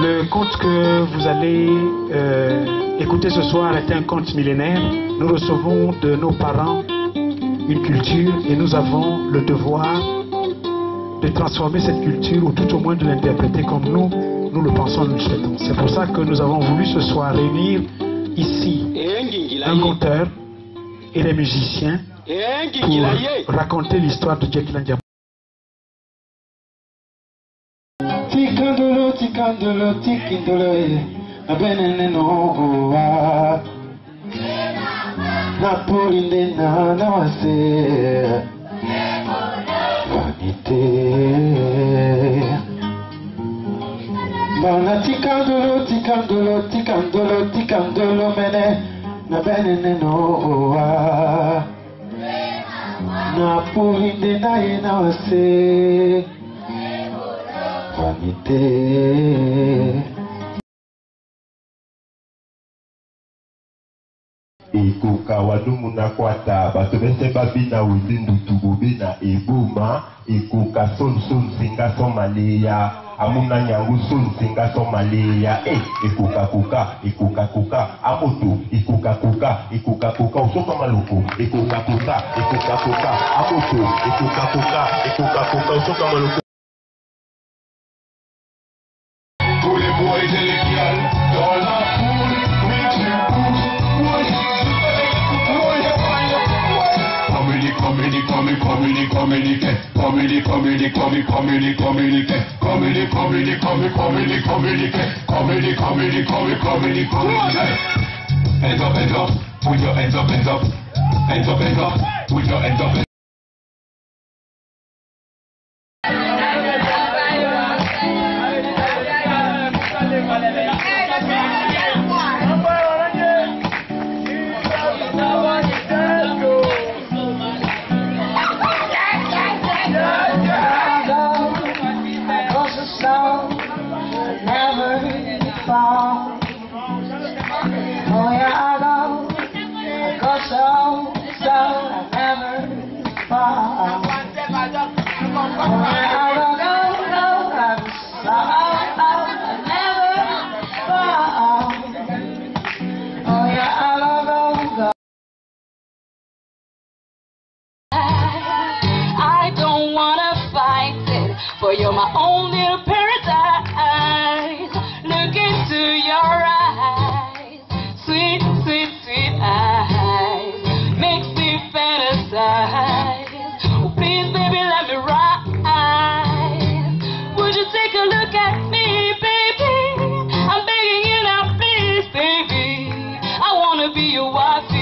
Le conte que vous allez euh, écouter ce soir est un conte millénaire. Nous recevons de nos parents une culture et nous avons le devoir de transformer cette culture ou tout au moins de l'interpréter comme nous, nous le pensons, nous le souhaitons. C'est pour ça que nous avons voulu ce soir réunir ici un conteur et des musiciens pour raconter l'histoire de Jekyll kandolo tikindolo eh. abenene nogowa oh, ah. napolinde na na wase vanite bana tikandolo tikandolo tikandolo tikandolo mene na benene nogowa oh, ah. napolinde na ye na wase komi te ekoka walumu na kwata bato bese babina wete ndutu bobena eboma ekoka sonso nsinga so maleya amuna yango so nsinga so maleya e eh, ekokakoka ekokakoka amoto ekokakoka ekokakoka osoka maloko ekokakoka ekokakoka amoto ekokakoka ekokakoka osoka maloko comedy, comedy, comedy, comedy, comedy, comedy, comedy, comedy, comedy, comedy, comedy, comedy, comedy, comedy. Hands up, hands up, put your hands up, hands up, hands up, hands up, put your hands up. So, so I'll never fall. I'll never fall. Oh yeah, I'll I don't wanna fight it, for you're my only. little please, baby, let me ride. Would you take a look at me, baby? I'm begging you now, please, baby. I wanna be your wife.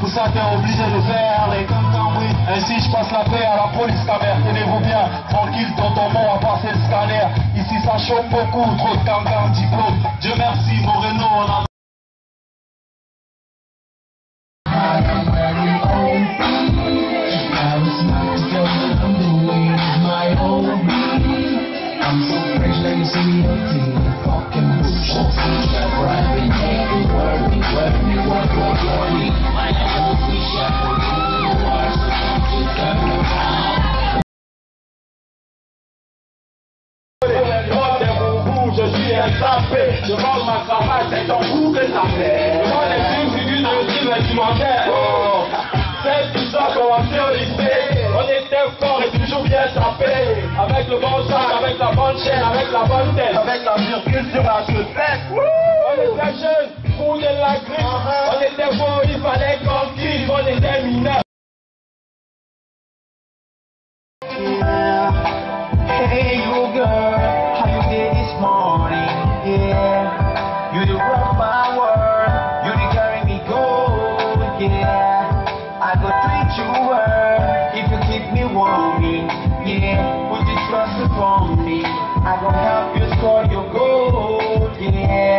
tout ça t'es obligé de faire les oui. Ainsi je passe la paix à la police ta tenez-vous bien, tranquille dans ton mot à passer le scanner. Ici ça chauffe beaucoup, trop de cancan, diplôme. Dieu merci, Moreno, on a... Je vends ma cravate, c'est ton coup de ça fait. On les films figurent dans le C'est tout ça qu'on a fait lycée. On était fort et toujours bien tapé Avec le bon sang, avec la bonne chaîne, avec la bonne tête. Avec la virgule sur la tête On était jeunes, pour de la grippe. Uh-huh. On était fort, il fallait qu'on kiffe. On était mineurs. Hey, you girl. you if you keep me warming. Yeah, put your trust upon me. I will help you score your goal. Yeah.